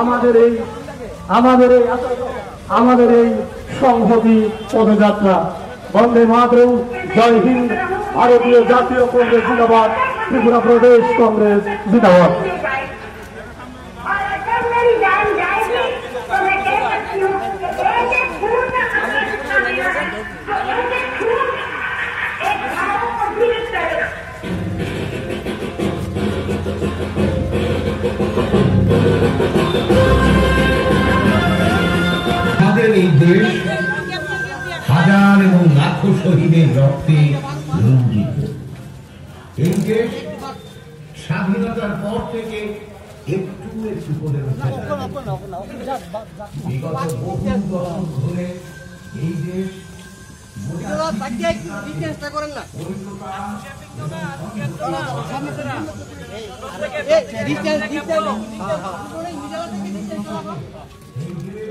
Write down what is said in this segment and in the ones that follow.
আমাদের এই আমাদের এই আমাদের এই সংহতি পদযাত্রা। বন্দে মাতরম, জয় হিন্দ, ভারতীয় জাতীয় কংগ্রেস জিন্দাবাদ, ত্রিপুরা প্রদেশ কংগ্রেস, জিন্দাবাদ। এই দেশ হাজার এবং লাখো শহীদের রক্তে রঞ্জিত। এই দেশ স্বাধীনতার পর থেকে একটু একটু করে বিগত বহু ধরে এই দেশ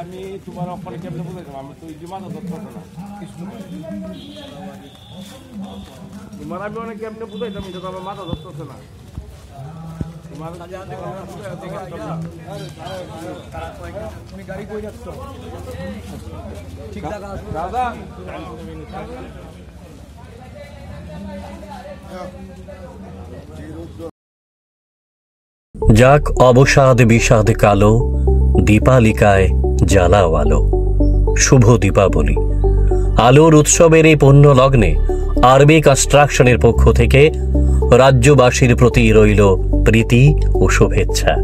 আমি তোমার ওখানে কেমনে বুঝাইতাম আমি তো ইজি মাথা ধরতে না। তোমার আমি অনেক কেমনে বুঝাইতাম এটা তো আমার মাথা ধরতেছে না। তোমার দাদা। যাক অবসাদ বিষাদ কালো দীপালিকায় জ্বালাও আলো। শুভ দীপাবলি। আলোর উৎসবের এই পণ্য লগ্নে আরবি কনস্ট্রাকশনের পক্ষ থেকে রাজ্যবাসীর প্রতি রইল প্রীতি ও শুভেচ্ছা।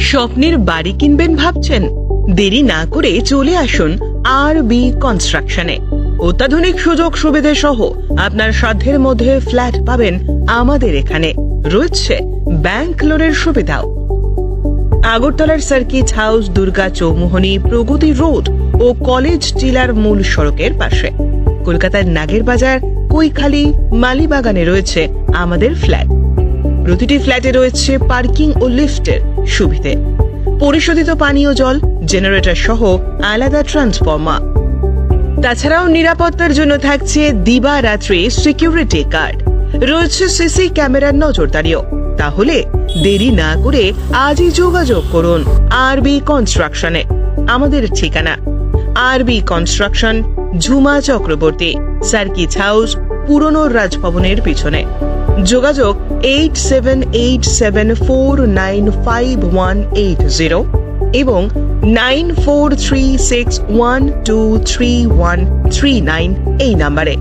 স্বপ্নের বাড়ি কিনবেন ভাবছেন? দেরি না করে চলে আসুন আর বি কনস্ট্রাকশনে অত্যাধুনিক সুযোগ সুবিধে সহ আপনার সাধ্যের মধ্যে ফ্ল্যাট পাবেন আমাদের এখানে। রয়েছে ব্যাংক লোনের সুবিধাও। আগরতলার circuit house, Durga Chowmuhani, Pragati road ও কলেজ টিলার মূল সড়কের পাশে। কলকাতার নাগের বাজার, কৈখালি, মালিবাগানে রয়েছে আমাদের ফ্ল্যাট। প্রতিটি ফ্ল্যাটে রয়েছে পার্কিং ও লিফটের সুবিধে। পরিশোধিত পানীয় জল, জেনারেটর সহ আলাদা ট্রান্সফর্মার। তাছাড়াও নিরাপত্তার জন্য থাকছে দিবা রাত্রি সিকিউরিটি গার্ড। রয়েছে সিসি ক্যামেরার নজরদারিও। তাহলে দেরি না করে আজই যোগাযোগ করুন আরবি কনস্ট্রাকশনে। আমাদের ঠিকানা RB construction, Jhuma Chakraborty, circuit house, পুরনো রাজভবনের পিছনে। যোগাযোগ eight seven eight seven four nine five one eight zero এবং nine four three six one two three one three nine এই নাম্বারে।